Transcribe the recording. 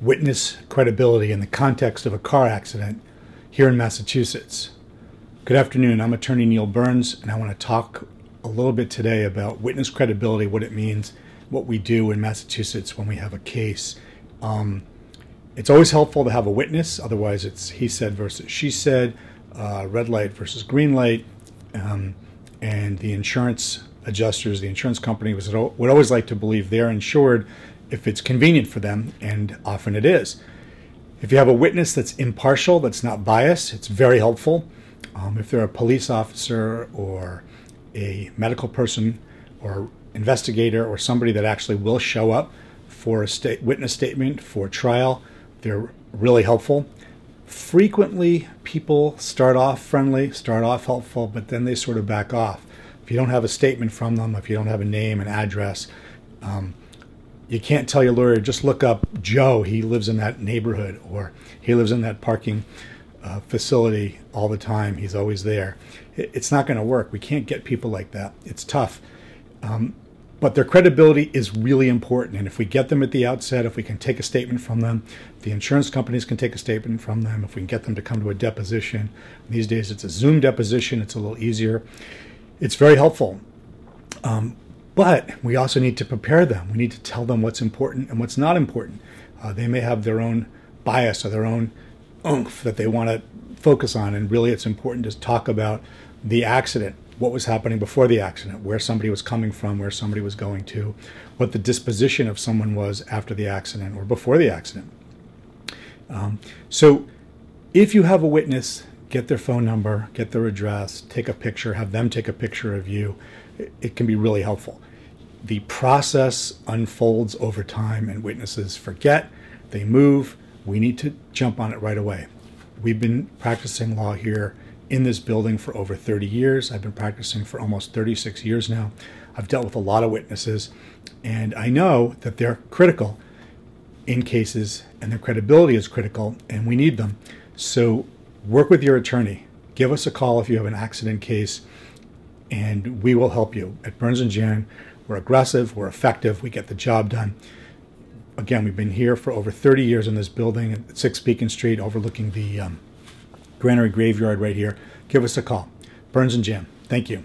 witness credibility in the context of a car accident here in Massachusetts. Good afternoon. I'm attorney Neil Burns, and I want to talk a little bit today about witness credibility, what it means, what we do in Massachusetts when we have a case. Um, it's always helpful to have a witness, otherwise, it's he said versus she said, uh, red light versus green light, um, and the insurance adjusters, the insurance company would always like to believe they're insured if it's convenient for them, and often it is. If you have a witness that's impartial, that's not biased, it's very helpful. Um, if they're a police officer or a medical person or investigator or somebody that actually will show up for a state witness statement for trial, they're really helpful. Frequently, people start off friendly, start off helpful, but then they sort of back off. If you don't have a statement from them, if you don't have a name and address, um, you can't tell your lawyer, just look up Joe, he lives in that neighborhood, or he lives in that parking uh, facility all the time, he's always there. It, it's not going to work. We can't get people like that. It's tough. Um, but their credibility is really important. And if we get them at the outset, if we can take a statement from them, the insurance companies can take a statement from them, if we can get them to come to a deposition. These days it's a Zoom deposition, it's a little easier. It's very helpful. Um, but we also need to prepare them. We need to tell them what's important and what's not important. Uh, they may have their own bias or their own oomph that they want to focus on. And really, it's important to talk about the accident, what was happening before the accident, where somebody was coming from, where somebody was going to, what the disposition of someone was after the accident or before the accident. Um, so, if you have a witness, get their phone number, get their address, take a picture, have them take a picture of you it can be really helpful. The process unfolds over time, and witnesses forget, they move. We need to jump on it right away. We've been practicing law here in this building for over 30 years. I've been practicing for almost 36 years now. I've dealt with a lot of witnesses, and I know that they're critical in cases, and their credibility is critical, and we need them. So work with your attorney. Give us a call if you have an accident case and we will help you. At Burns and Jahn, we're aggressive, we're effective, we get the job done. Again, we've been here for over 30 years in this building at 6 Beacon Street, overlooking the um, Granary Graveyard right here. Give us a call. Burns and Jahn, thank you.